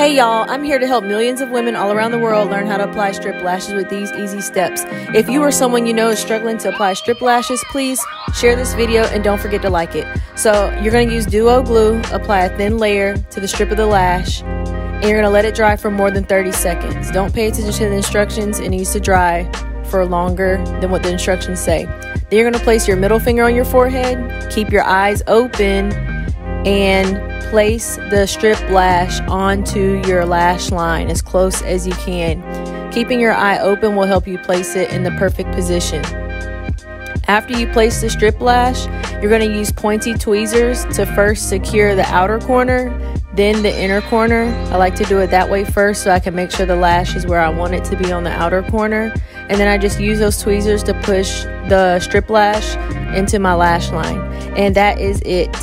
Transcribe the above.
Hey y'all, I'm here to help millions of women all around the world learn how to apply strip lashes with these easy steps. If you or someone you know is struggling to apply strip lashes, please share this video and don't forget to like it. So, you're going to use Duo Glue, apply a thin layer to the strip of the lash, and you're going to let it dry for more than 30 seconds. Don't pay attention to the instructions, it needs to dry for longer than what the instructions say. Then you're going to place your middle finger on your forehead, keep your eyes open, and place the strip lash onto your lash line as close as you can. Keeping your eye open will help you place it in the perfect position. After you place the strip lash, you're going to use pointy tweezers to first secure the outer corner, then the inner corner. I like to do it that way first so I can make sure the lash is where I want it to be on the outer corner. And then I just use those tweezers to push the strip lash into my lash line. And that is it.